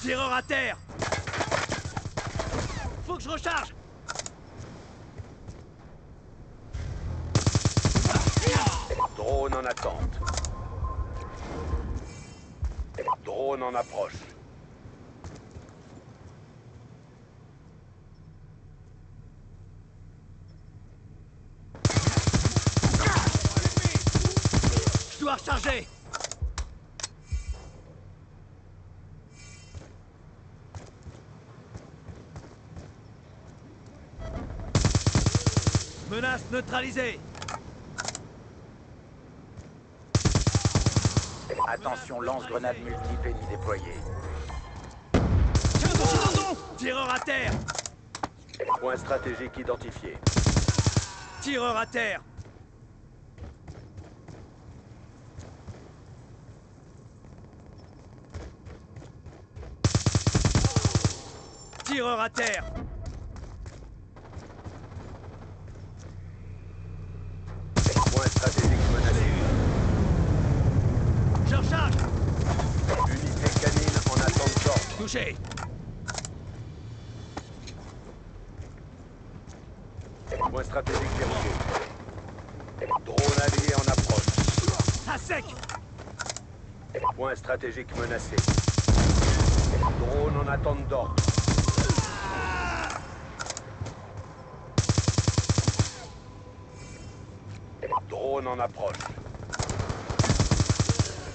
Tireur à terre Faut que je recharge Drone en attente. Drone en approche. Je dois recharger Menace neutralisée. Attention, lance-grenade multipénie déployée. Tireur à terre. Point stratégique identifié. Tireur à terre. Tireur à terre Point stratégique menacé. Je recharge Unité canine en attente d'ordre. Touché Point stratégique verrouillé. Drone allié en approche. À sec Point stratégique menacé. Drone en attente d'ordre. Drone en approche.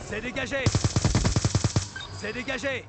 C'est dégagé C'est dégagé